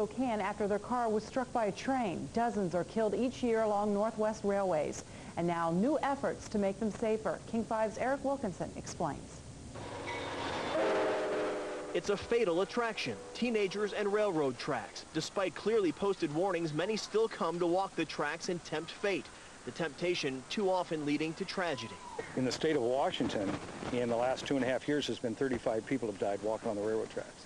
Spokane after their car was struck by a train. Dozens are killed each year along Northwest Railways. And now new efforts to make them safer. King 5's Eric Wilkinson explains. It's a fatal attraction, teenagers and railroad tracks. Despite clearly posted warnings, many still come to walk the tracks and tempt fate. The temptation too often leading to tragedy. In the state of Washington, in the last two and a half years, there's been 35 people have died walking on the railroad tracks.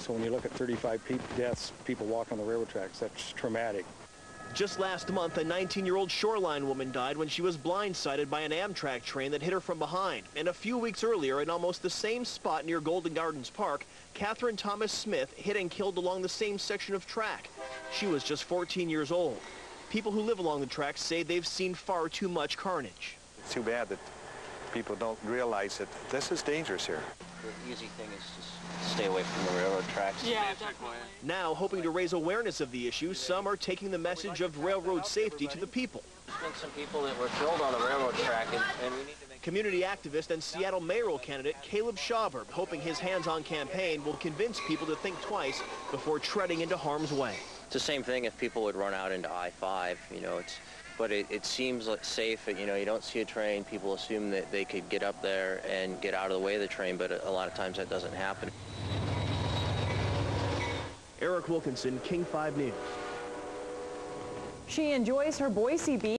So when you look at 35 pe deaths, people walking on the railroad tracks, that's traumatic. Just last month, a 19-year-old shoreline woman died when she was blindsided by an Amtrak train that hit her from behind. And a few weeks earlier, in almost the same spot near Golden Gardens Park, Catherine Thomas Smith hit and killed along the same section of track. She was just 14 years old. People who live along the tracks say they've seen far too much carnage. It's too bad that people don't realize that this is dangerous here. The easy thing is just stay away from the railroad tracks. Yeah, definitely. Now, hoping to raise awareness of the issue, some are taking the message of railroad safety to the people. There's been some people that were killed on the railroad track, and, and we need to make... Community activist and Seattle mayoral candidate Caleb Schaber hoping his hands-on campaign will convince people to think twice before treading into harm's way. It's the same thing if people would run out into I-5, you know, it's... But it, it seems like safe, you know, you don't see a train, people assume that they could get up there and get out of the way of the train, but a, a lot of times that doesn't happen. Eric Wilkinson, King 5 News. She enjoys her Boise Beach.